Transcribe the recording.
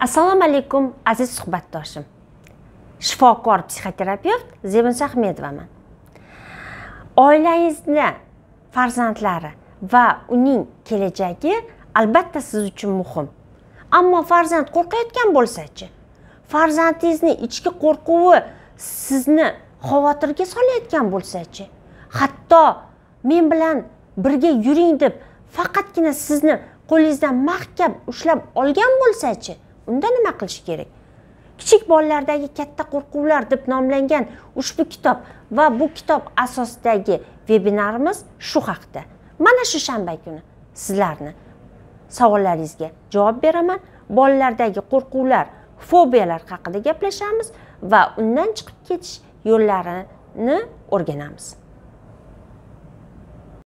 assalomu alaykum aziz suhbatdoshim. Shifokor psixoterapevt zebinsa ahmedovaman oilangizni farzandlari va uning kelajagi albatta siz uchun muhim. Ammo farzand qo'rqayotgan bo'lsachi farzandingizni ichki qo'rquvi sizni xavotirga solayotgan bo'lsachi hatto men bilan birga yuring deb faqatgina sizni qo'lingizdan mahkam ushlab olgan bo'lsachi unda nima qilish kerak? Kichik bolalardagi katta qo'rquvlar deb nomlangan ushbu kitob va bu kitob asosidagi vebinarimiz shu haqda. Mana shu shanba kuni sizlarni savollaringizga javob beraman. Bolalardagi qo'rquvlar fobiyalar haqida gaplashamiz va undan chiqib ketish yo'llarini o'rganamiz.